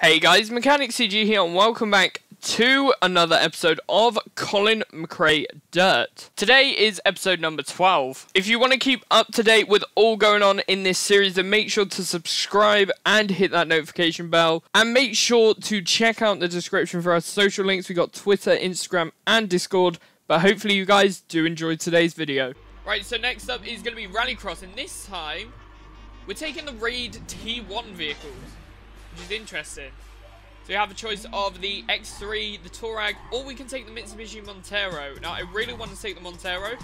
Hey guys, Mechanic CG here and welcome back to another episode of Colin McRae Dirt. Today is episode number 12. If you want to keep up to date with all going on in this series, then make sure to subscribe and hit that notification bell. And make sure to check out the description for our social links. We got Twitter, Instagram, and Discord. But hopefully you guys do enjoy today's video. Right, so next up is going to be Rallycross, and this time we're taking the Raid T1 vehicles which is interesting. So we have a choice of the X3, the Touareg, or we can take the Mitsubishi Montero. Now, I really want to take the Montero,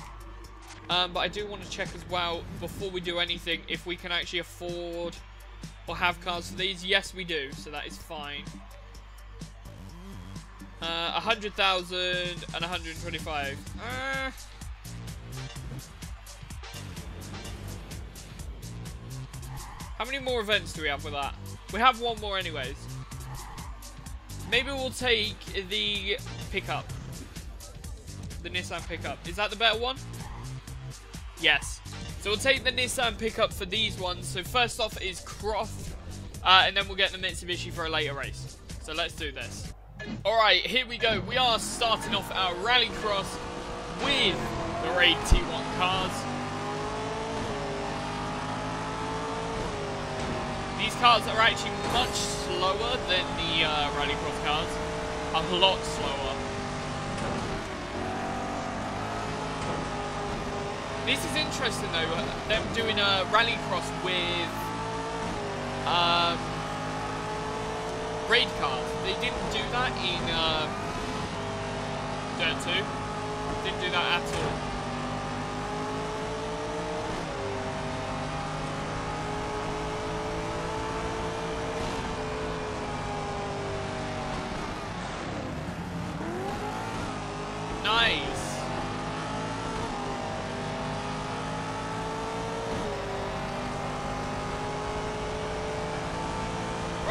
um, but I do want to check as well, before we do anything, if we can actually afford or have cars for these. Yes, we do, so that is fine. Uh, 100,000 and 125. Uh, how many more events do we have with that? We have one more anyways. Maybe we'll take the pickup. The Nissan pickup. Is that the better one? Yes. So we'll take the Nissan pickup for these ones. So first off is Croft. Uh, and then we'll get the Mitsubishi for a later race. So let's do this. Alright, here we go. We are starting off our Rallycross with the Raid T1 cars. These cars are actually much slower than the uh, Rallycross cars. A lot slower. This is interesting though, uh, them doing a Rallycross with um, raid cars. They didn't do that in um, Dirt 2. Didn't do that at all. Nice.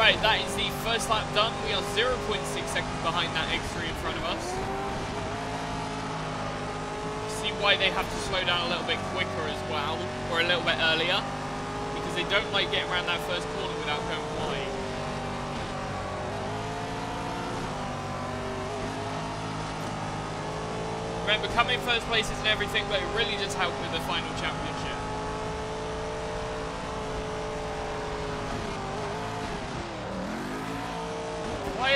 Right, that is the first lap done. We are 0.6 seconds behind that X3 in front of us. See why they have to slow down a little bit quicker as well, or a little bit earlier, because they don't like getting around that first corner without going wide. Remember, coming first place isn't everything, but it really does help with the final championship.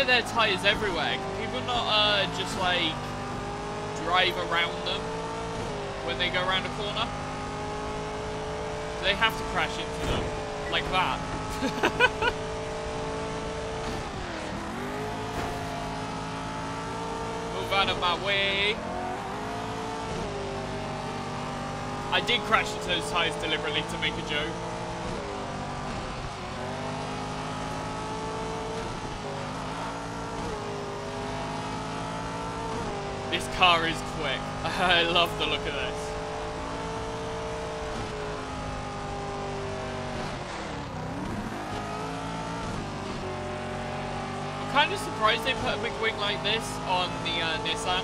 Are tyres everywhere? Can people not uh, just like drive around them when they go around a corner? They have to crash into them like that? Move out of my way. I did crash into those tyres deliberately to make a joke. This car is quick. I love the look of this. I'm kind of surprised they put a big wing like this on the uh, Nissan.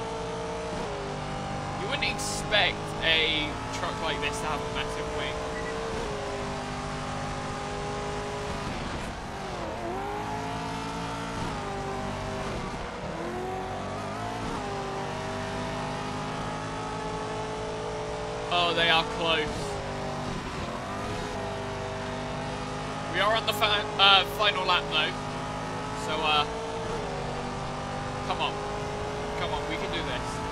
You wouldn't expect a truck like this to have a massive wing. Oh, they are close. We are on the fi uh, final lap though, so uh, come on, come on, we can do this.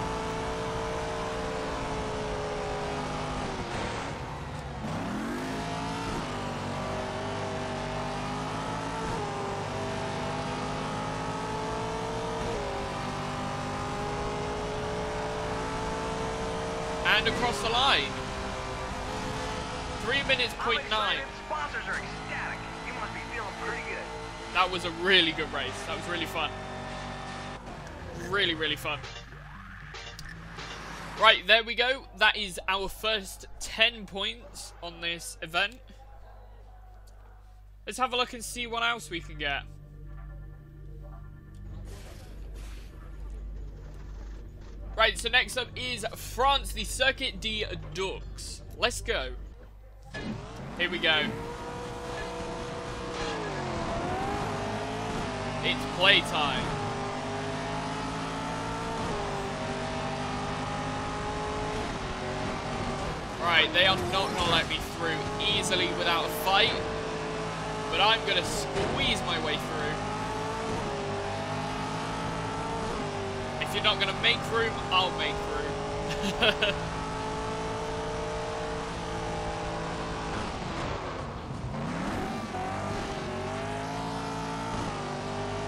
And across the line. Three minutes point nine. Sponsors are ecstatic. You must be feeling pretty good. That was a really good race. That was really fun. Really, really fun. Right, there we go. That is our first 10 points on this event. Let's have a look and see what else we can get. Right, so next up is France, the Circuit de Dux. Let's go. Here we go. It's playtime. Right, they are not going to let me through easily without a fight. But I'm going to squeeze my way through. If you're not going to make room, I'll make room.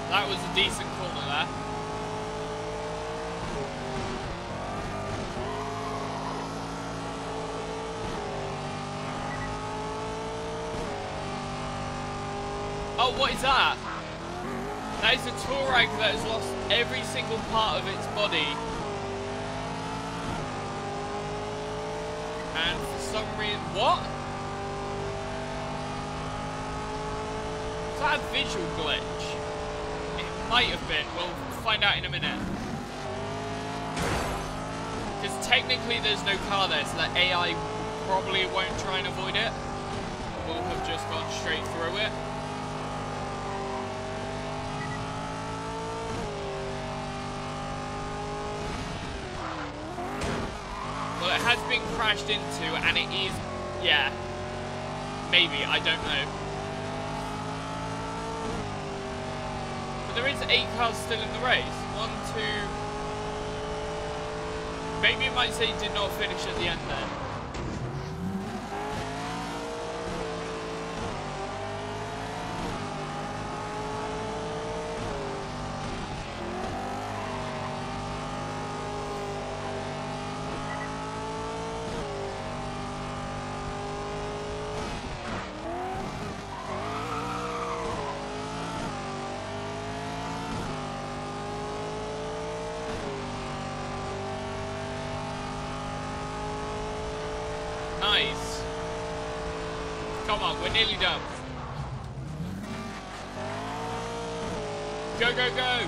that was a decent corner there. Oh, what is that? That is a Touareg that has lost every single part of its body. And for some reason... What? Is that a visual glitch? It might have been. We'll find out in a minute. Because technically there's no car there, so that AI probably won't try and avoid it. We'll have just gone straight through it. Well, it has been crashed into, and it is, yeah, maybe, I don't know. But there is eight cars still in the race. One, two... Maybe it might say did not finish at the end then. Nice. Come on, we're nearly done. Go, go, go!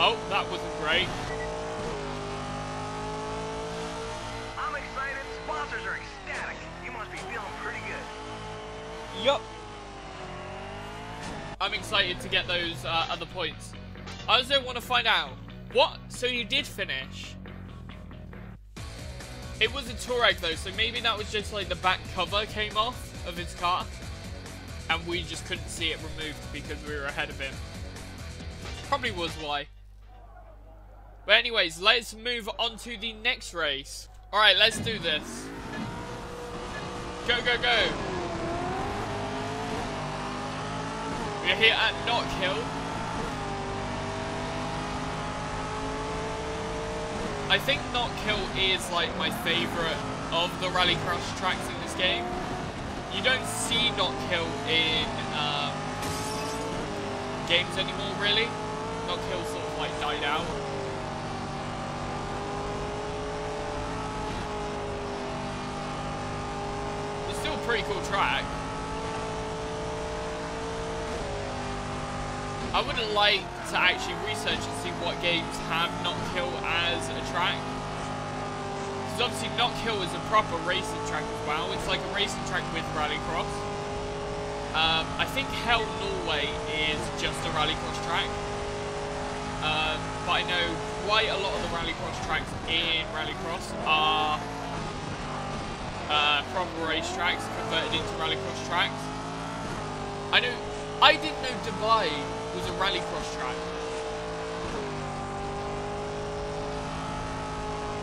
Oh, that wasn't great. I'm excited. Sponsors are ecstatic. You must be feeling pretty good. Yup. I'm excited to get those uh, other points. I also want to find out what. So you did finish. It was a Touareg though, so maybe that was just like the back cover came off of his car, and we just couldn't see it removed because we were ahead of him. Probably was why. But anyways, let's move on to the next race. All right, let's do this. Go, go, go. We're here at Knockhill. I think Knockhill is like my favourite of the rallycross tracks in this game. You don't see Knockhill in um, games anymore, really. Knockhill sort of like died out. It's still a pretty cool track. I would like to actually research and see what games have Knockhill as a track. Because obviously Knockhill is a proper racing track as well. It's like a racing track with rallycross. Um, I think Hell Norway is just a rallycross track. Um, but I know quite a lot of the rallycross tracks in rallycross are uh, proper racetracks converted into rallycross tracks. I know, I didn't know Dubai was a rallycross track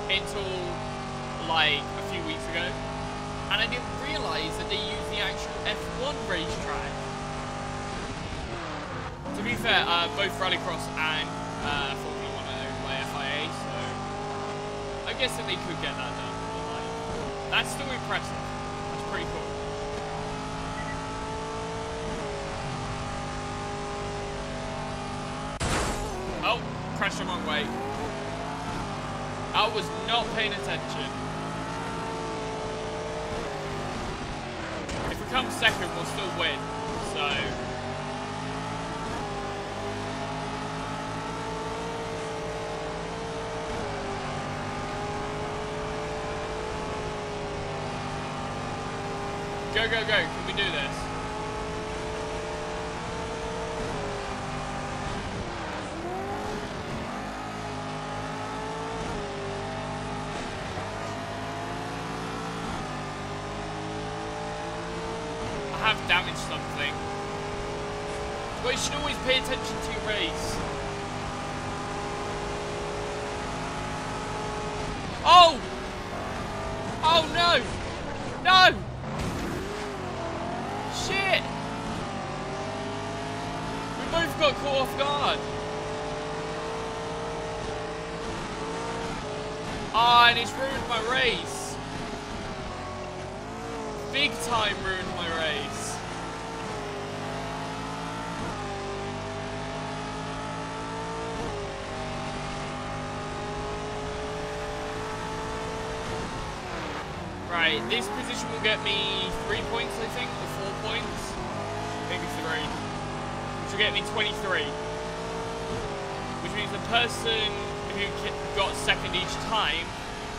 until like a few weeks ago, and I didn't realise that they use the actual F1 racetrack. To be fair, uh, both rallycross and uh, Formula One are owned by FIA, so I guess that they could get that done. But, like, that's still impressive. That's pretty cool. Oh, crashed the wrong way. I was not paying attention. If we come second, we'll still win. So. Go, go, go. Can we do this? I have damaged something. But you should always pay attention to your race. Oh! Oh no! No! Shit! We both got caught off guard. Ah, and it's ruined my race. Big time ruined my race. Right, this position will get me three points, I think, or four points. Maybe three. Which will get me 23. Which means the person who got second each time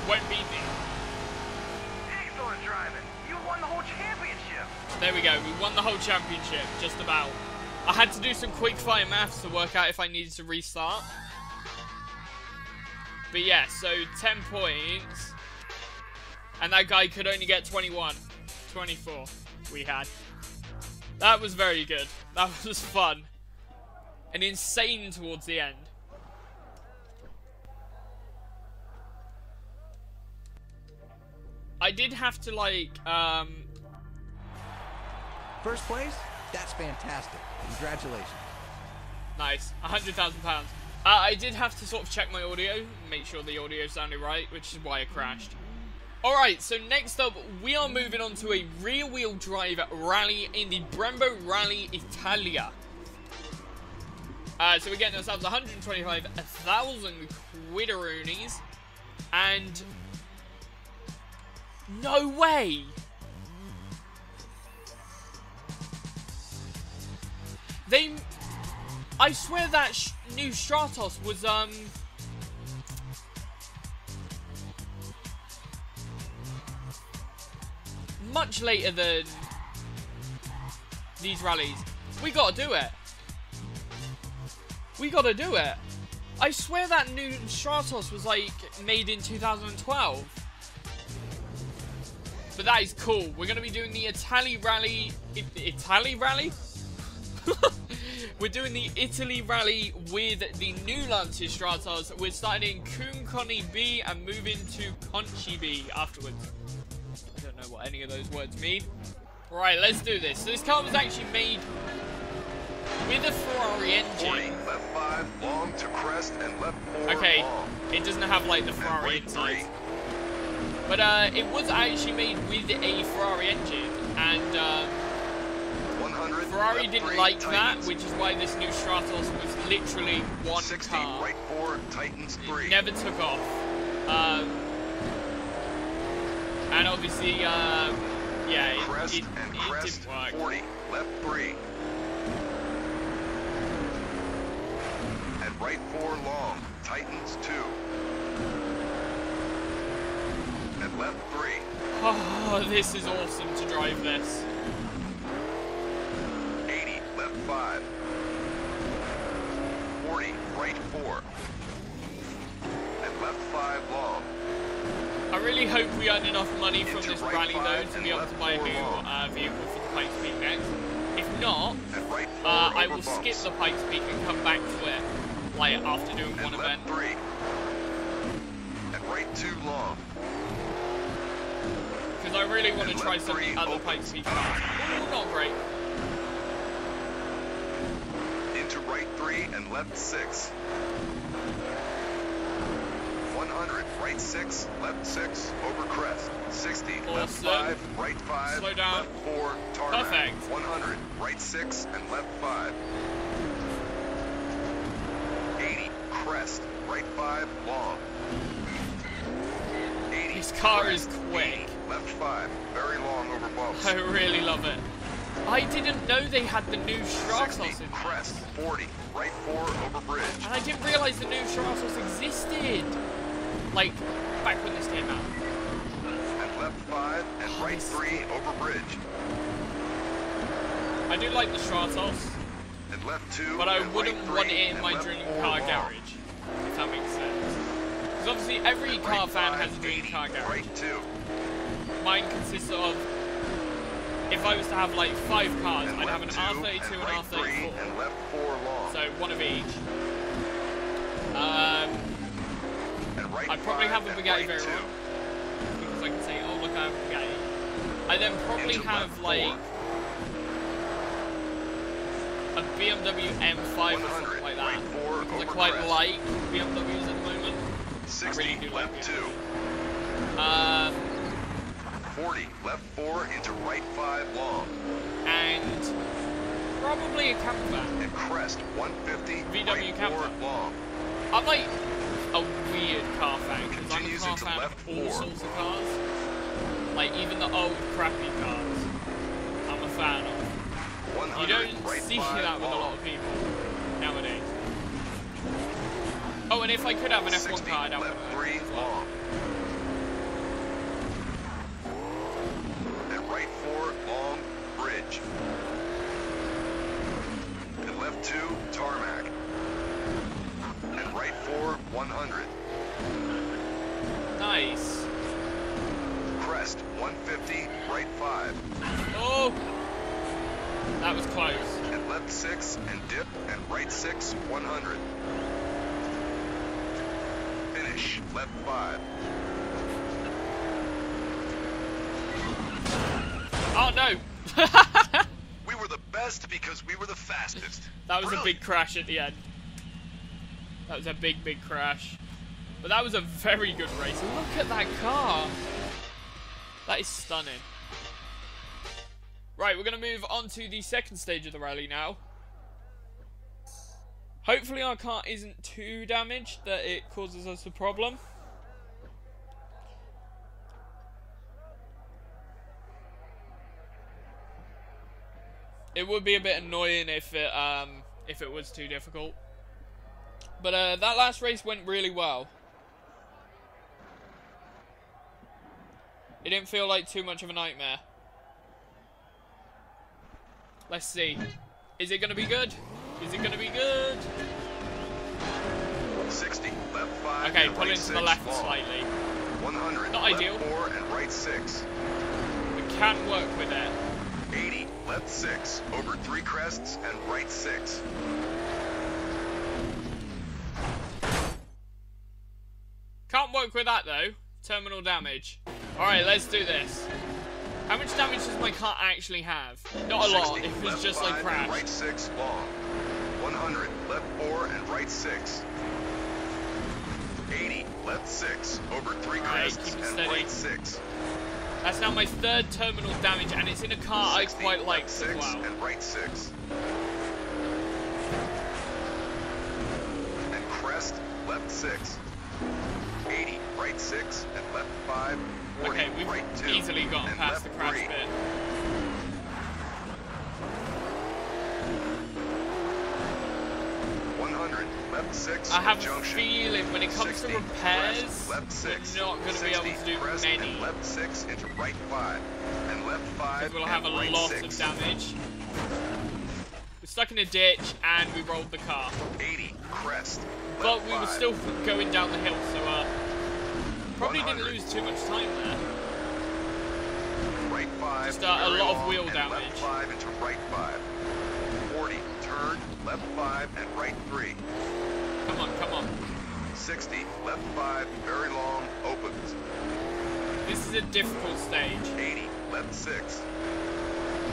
won't beat me. Excellent driving. You won the whole championship. There we go, we won the whole championship, just about. I had to do some quick fire maths to work out if I needed to restart. But yeah, so 10 points. And that guy could only get 21. 24 we had. That was very good. That was fun. And insane towards the end. I did have to like, um, First place? That's fantastic. Congratulations. Nice. A hundred thousand pounds. Uh, I did have to sort of check my audio, make sure the audio sounded right, which is why I crashed. Alright, so next up, we are moving on to a rear-wheel drive rally in the Brembo Rally Italia. Uh, so we're getting ourselves 125,000 quidderoonies, and... No way! They I swear that new Stratos was, um... Much later than these rallies. We gotta do it. We gotta do it. I swear that new Stratos was, like, made in 2012. But that is cool. We're gonna be doing the Italy Rally... I Italy Rally? We're doing the Italy rally with the new Lancia Stratos. We're starting in Cunconi B and moving to Conchi B afterwards. I don't know what any of those words mean. Right, let's do this. So this car was actually made with a Ferrari 40, engine. left 5, long to crest, and left 4, Okay, long. it doesn't have like the Ferrari inside. But uh, it was actually made with a Ferrari engine. And uh, 100, Ferrari didn't 3, like that, which is why this new Stratos was literally one 60, car. right 4, Titans 3. It never took off. Um, and obviously, um, yeah, it, crest it, and it crest, didn't work. 40, left 3. And right 4, long, Titans 2. And left 3. Oh, this is awesome to drive this. 80, left 5. 40, right 4. And left 5 long. I really hope we earn enough money from Into this right rally though to be able to buy a new uh, vehicle for the Pikes Peak next. If not, right uh, I will skip the Pikes Peak and come back to it, like after doing one and event. 3. And right 2 long. Because I really want to try some of the other. Pikes Peak cars. Not great. 3 and left 6. 100, right 6, left 6, over crest. 60, left Awesome. 5, right 5, Slow down. left 4, tarmac. Perfect. 100, right 6 and left 5. 80, crest, right 5, long. 80, This car crest, is quick. 80, left 5, very long over bumps. I really love it. I didn't know they had the new 60, Stratos in crest, 40, right 4 over bridge. And I didn't realize the new Stratos existed. Like, back when this came out. And left 5, and Oh, right three over bridge. I do like the Stratos, And left two, but I wouldn't right want it in my dream car long. garage. If that makes sense. Because obviously every car Right fan five, has a dream 80, car garage. Right two, Mine consists of. If I was to have like five cars, and I'd have an two, R32 and and right three, R34. and left four long. So one of each. Um, and right I'd probably have a Bugatti right. Veyron because I can say, oh look, I have a Bugatti. I then probably Into have like a BMW M5 or something like that because I quite crest. like BMWs at the moment. 60, really do like left it. two. Um, 40, left four into right five long. and probably a camper. And crest 150, VW right Camper. four long. I'm like a weird car fan because I'm a car into fan left of all four. sorts of cars. Like even the old crappy cars, I'm a fan of. You don't right see that with a lot of people nowadays. Oh, and if I could have an F1 car, I'd have one three long. And right four long bridge. And left two tarmac. And right four 100. Nice. Crest 150, right five. Oh, that was close. And left six and dip and right six 100. Finish left five. Oh no, We were the best because we were the fastest. that was a big crash at the end. That was a big, big crash. But that was a very good race. Look at that car. That is stunning. Right, we're going to move on to the second stage of the rally now. Hopefully our car isn't too damaged that it causes us a problem. It would be a bit annoying if it um if it was too difficult. But uh, that last race went really well. It didn't feel like too much of a nightmare. Let's see. Is it going to be good? Is it going to be good? 60, left five. Okay, and pull right into the left long. slightly. 100, Not ideal. four and right six. We can work with it. 80, left six, over three crests and right six. Can't work with that though. Terminal damage. Alright, let's do this. How much damage does my car actually have? Not a lot, if it was just like crash. right six long. 100, left four and right six. 80, left six, over three crests it and right six. That's now my third terminal damage, and it's in a car I quite like left as six well. and right six. And crest, left six. 80, right six and left five. 40, Okay, we've right two. easily gotten past the crash three. bit. One hundred, left six. I have a feeling when it comes 60, to repairs, crest, left six, we're not going to be able to do many. Left six into right five, and left five. Because We'll have a right lot six. of damage. We're stuck in a ditch, and we rolled the car. 80, crest. But we were still going down the hill, so uh, probably didn't lose too much time there. Right five. Just, uh, a lot of wheel damage. Left five into right five. 40, turn, left five and right three. Come on, come on. 60, left five, very long, opens. This is a difficult stage. 80, left six.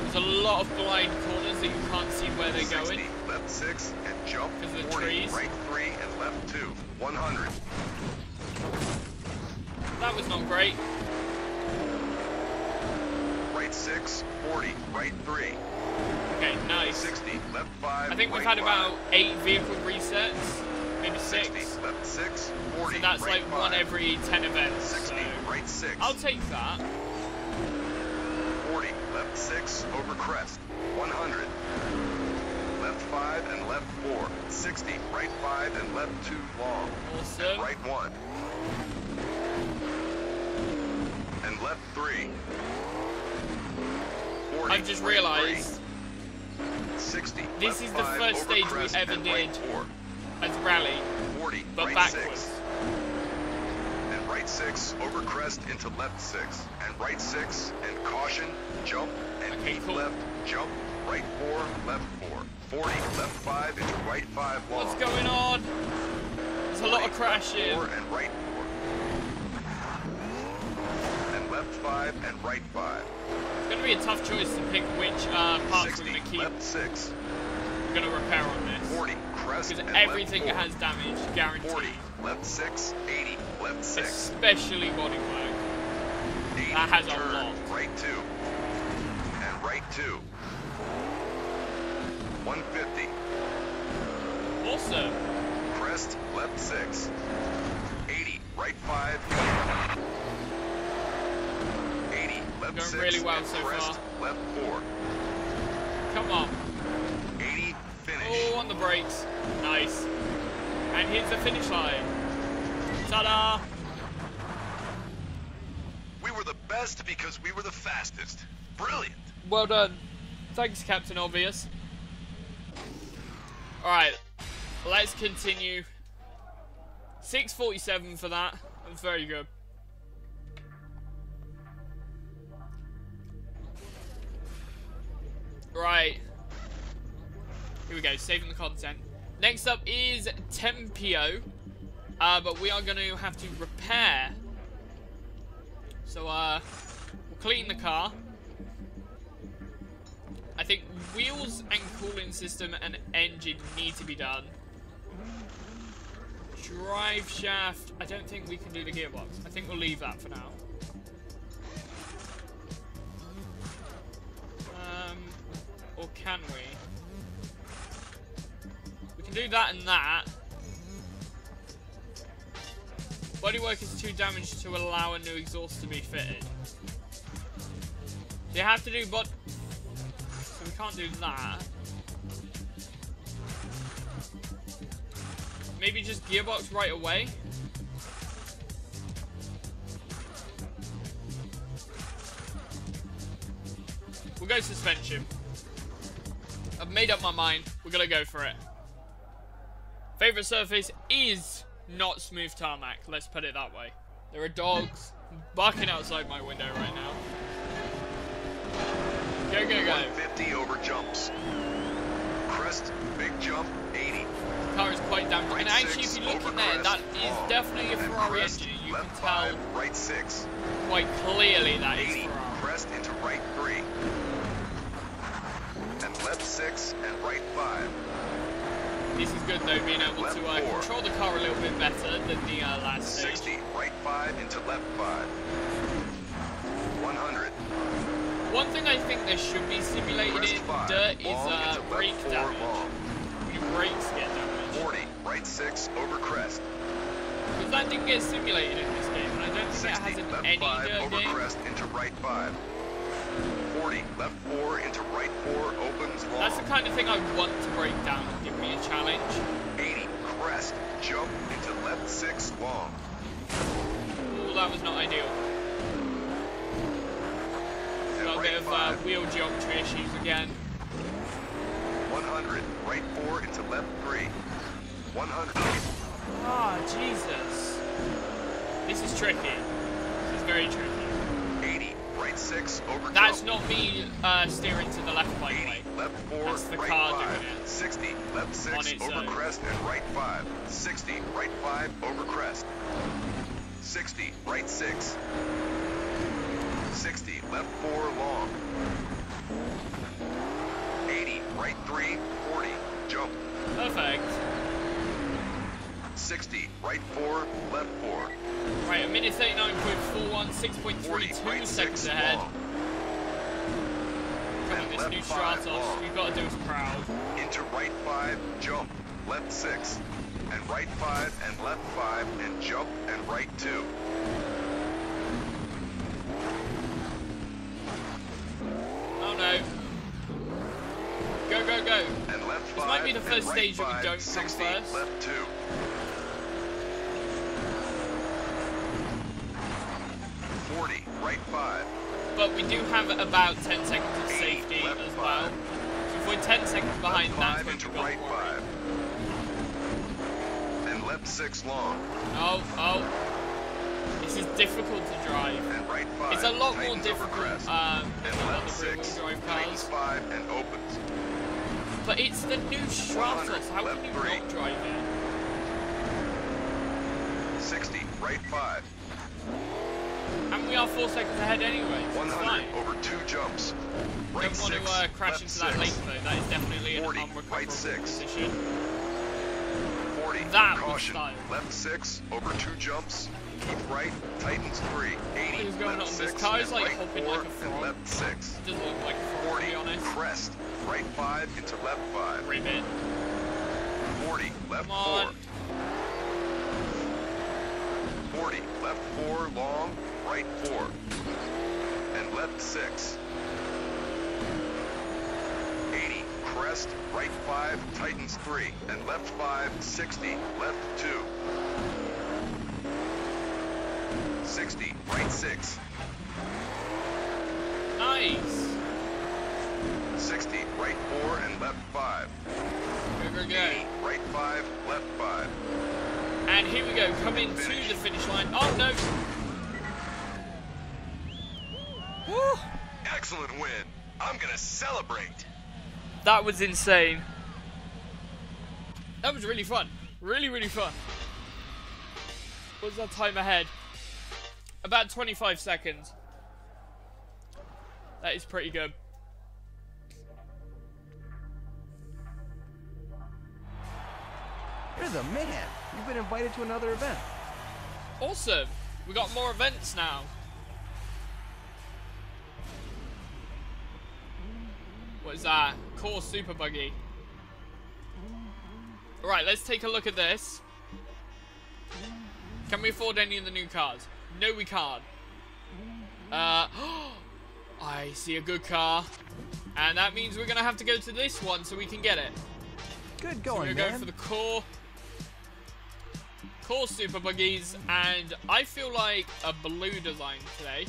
There's a lot of blind corners that you can't see where they're 60, going. left six and jump. 'Cause of the 40, trees. right three and left two. 100. That was not great. Right six, 40, right three. Okay, nice. 60, left five. I think we've right had about eight vehicle resets, maybe 60, six. left six, 40, So that's right like one every 10 events. 60, So right six. I'll take that. 40, left six, over crest. 100. Left five and left four. 60, right five and left two long. Awesome. Right one. And left three. 40, I've just three. 60. This is the first stage we ever and right as rally, 40, but right backwards. six. And right six, over crest into left six. And right six, and caution, jump, and Okay, keep cool. left, jump, right four, left four. 40, left five into right five long. What's going on? There's a lot of crashing. Four and right four. And left five and right five. It's going to be a tough choice to pick which uh, parts 60, we're going to keep. left six. Going to repair on this. 40, crest Because everything left has damage, guaranteed. 40, left six, 80, left six. Especially bodywork. 80, That has a lot. Right two. And right two. 150. Awesome. Crest, left six. 80, right five. 80, left Going really well so crest, far. left four. Come on. 80, finish. Oh, on the brakes. Nice. And here's the finish line. Ta-da! We were the best because we were the fastest. Brilliant. Well done. Thanks, Captain Obvious. Alright, let's continue. 647 for that. That's very good. Right. Here we go, saving the content. Next up is Tempio. Uh, but we are going to have to repair. So, uh, we'll clean the car. I think wheels and cooling system and engine need to be done. Drive shaft, I don't think we can do the gearbox. I think we'll leave that for now. Um, or can we? Do that and that. Bodywork is too damaged to allow a new exhaust to be fitted. So you have to do bod... So we can't do that. Maybe just gearbox right away? We'll go suspension. I've made up my mind. We're gonna go for it. Favorite surface is not smooth tarmac. Let's put it that way. There are dogs barking outside my window right now. Go, go, go. 150 over jumps. Crest, big jump, 80. The car is quite damaged. Right And actually, if you look in there, crest, that is definitely a Ferrari crest, engine. You can five, tell right six. quite clearly that 80, Ferrari. crest into right three. And left six and right five. This is good though, being able Left to uh, control the car a little bit better than the uh, last stage. 60, right five into left five. 100, One thing I think there should be simulated in five, dirt is uh, brake damage. long. Your brakes get damaged. 40, right six over crest. Because that didn't get simulated in this game, and I don't think it 60, has in any five dirt over game. crest into right five. 40, left four into right four, opens long. That's the kind of thing I want to break down. Give me a challenge. 80, crest, jump into left six, long. Ooh, that was not ideal. Got a right bit of uh, wheel geometry issues again. 100, right four into left three. 100, Ah, Jesus. This is tricky. This is very tricky. 80, right six, over That's not me uh, steering to the left, by the way. left four, That's the right car five. doing it. 60, left six, over own. crest and right five. 60, right five, over crest. 60, right six. 60, left four, long. 80, right three, 40, jump. Perfect. 60, right four, left four. Right, a minute 39.41, 6.32 right seconds six, ahead. long. Come on, this new five, Stratos. We've got to do us proud. Into right five, jump. Left six. And right five and left five and jump and right two. Oh no. Go, go, go. And left This five. might be the first right stage that we don't come 60, first. Left two. Forty, right right 5. But we do have about 10 seconds of 80, safety left as well. So if we're 10 seconds behind, left that's when we've got right to 5. And left 6 long. Oh, oh. This is difficult to drive. And right 5. It's a lot more difficult um, and left 6. drive cars. 5 and opens. But it's the new Stratos. How can you three. not drive it? 60, right 5. And we are four seconds ahead anyway. 100 over two jumps. Don't want 6. to uh, crash into that lake though. That is definitely an 40, unrecoverable right six. position. 40. That was caution. Left 6 over two jumps. Keep right. Tightens 3. 80. What is going left on? This 6. car is like right hopping 4 like a frog. And left 6. Doesn't look like a fraud, to 40. be honest. Crest. Right 5 into left 5. Ribbit. 40. Left Come on. 4. 40. Left 4 long. Right 4. And left 6. 80. Crest. Right 5. Tightens 3. And left 5. 60. Left 2. 60. Right 6. Nice. 60. Right 4 and left 5. Go, go, 80. Right 5. Left 5. And here we go. Coming to the finish line. Oh no. Excellent win. I'm gonna celebrate. That was insane. That was really fun. Really, really fun. What's our time ahead? About 25 seconds. That is pretty good. You're the man. You've been invited to another event. Awesome. We got more events now. What is that? CORR Super Buggy. Alright, let's take a look at this. Can we afford any of the new cars? No, we can't. Uh, I see a good car. And that means we're going to have to go to this one so we can get it. Good So going, we're going man. for the CORR, CORR super buggies, and I feel like a blue design today.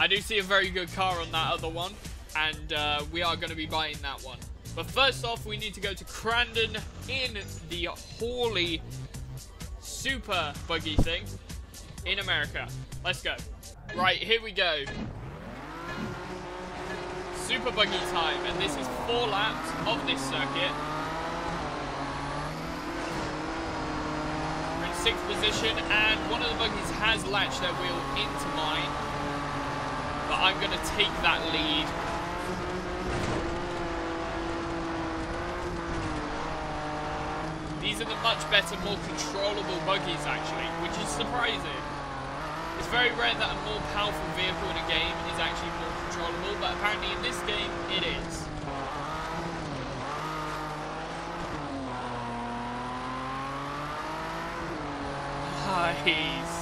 I do see a very good car on that other one, and uh, we are going to be buying that one. But first off, we need to go to Crandon in the Hawley super buggy thing in America. Let's go. Right, here we go. Super buggy time, and this is four laps of this circuit. We're in sixth position, and one of the buggies has latched their wheel into mine. I'm going to take that lead. These are the much better, more controllable buggies, actually, which is surprising. It's very rare that a more powerful vehicle in a game is actually more controllable, but apparently in this game, it is. Nice.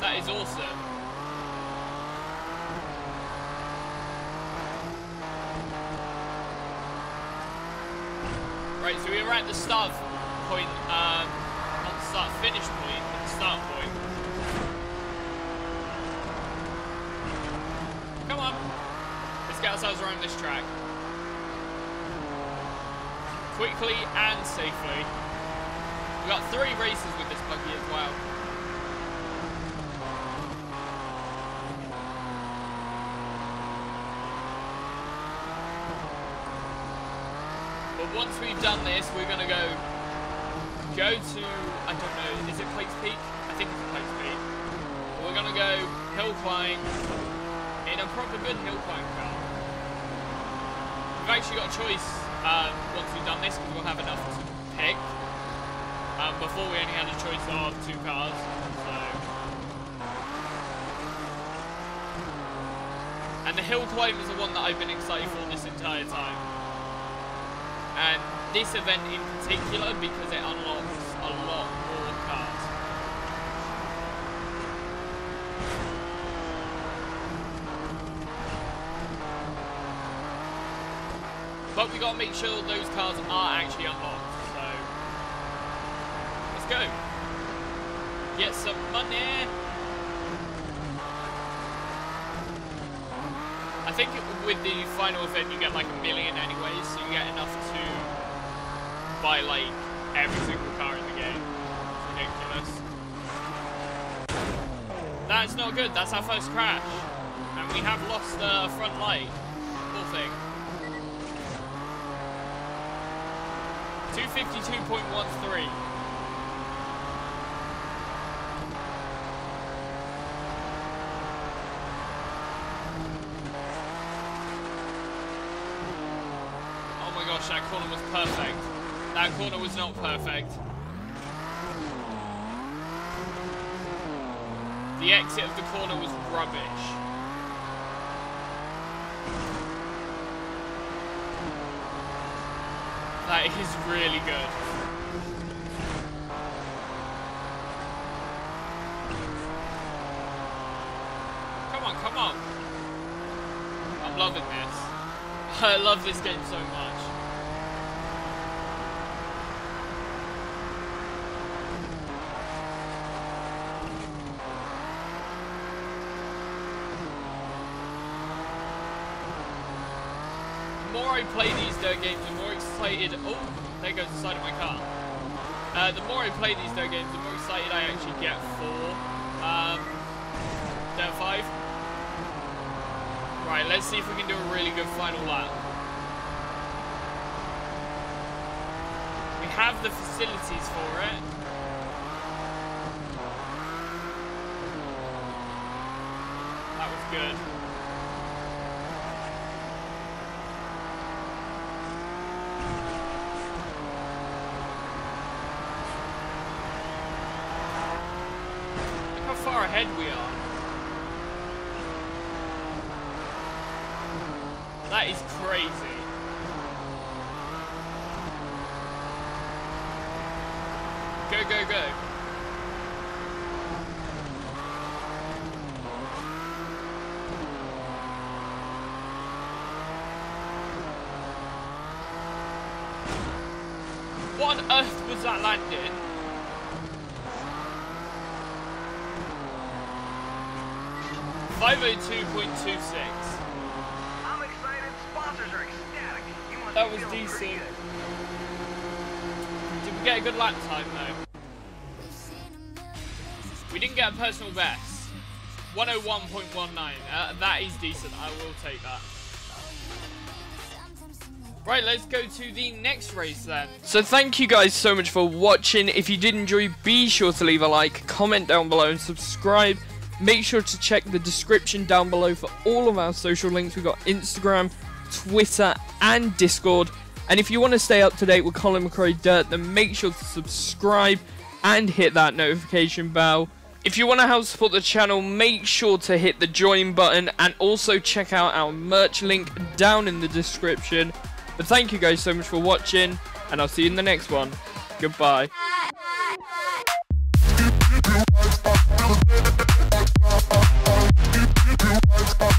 That is awesome. Right, so we were at the start point, um, not the start finish point, but the start point. Come on. Let's get ourselves around this track. Quickly and safely. We've got three races with this buggy as well. Once we've done this, we're gonna go go to I don't know, is it Pikes Peak? I think it's Pikes Peak. We're gonna go hill climb in a proper good hill climb car. We've actually got a choice um, once we've done this because we'll have enough to pick. Um, before we only had a choice of two cars, so. And the hill climb is the one that I've been excited for this entire time. And this event in particular because it unlocks a lot more cars. But we gotta make sure those cars are actually unlocked, so let's go. Get some money. Think with the final event you get like a million anyways, so you get enough to buy like every single car in the game. It's ridiculous. That's not good, that's our first crash. And we have lost the uh, front light. Poor thing. 252.13. Oh my gosh, that corner was perfect. That corner was not perfect. The exit of the corner was rubbish. That is really good. Come on, come on. I'm loving this. I love this game so much. The more I play these dirt games, the more excited. Oh, there goes the side of my car. Uh, the more I play these dirt games, the more excited I actually get for um, Dirt 5. Right, let's see if we can do a really good final lap. We have the facilities for it. That was good. Look how far ahead we are. That is crazy. Go, go, go. What on earth was that landing? Five oh two point two six. I'm excited. Sponsors are ecstatic. You must That was decent. Did we get a good lap time though? We didn't get a personal best. 101.19. Uh, that is decent. I will take that. Right, let's go to the next race then. So thank you guys so much for watching. If you did enjoy, be sure to leave a like, comment down below and subscribe. Make sure to check the description down below for all of our social links. We've got Instagram, Twitter, and Discord. And if you want to stay up to date with Colin McRae Dirt, then make sure to subscribe and hit that notification bell. If you want to help support the channel, make sure to hit the join button and also check out our merch link down in the description. But thank you guys so much for watching, and I'll see you in the next one. Goodbye. It's